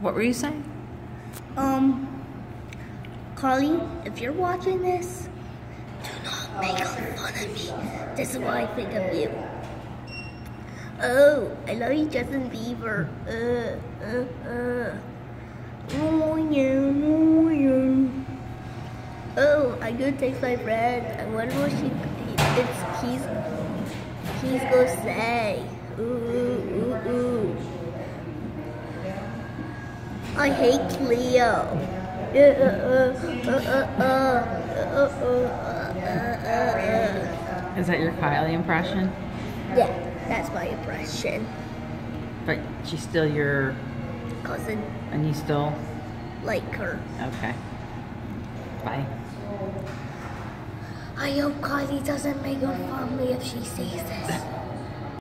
What were you saying? Um, Carly, if you're watching this, do not make fun of me. This is what I think of you. Oh, I love you, Justin Bieber. Uh, uh, uh. Oh, yeah, oh, yeah. Oh, I go text my friend. I wonder what she, it's, he's, he's gonna say. Ooh, ooh, ooh. I hate Leo. Is that your Kylie impression? Yeah, that's my impression. But she's still your, Cousin, and you still, like her. okay. Bye. I hope Kylie doesn't make fun family if she sees this.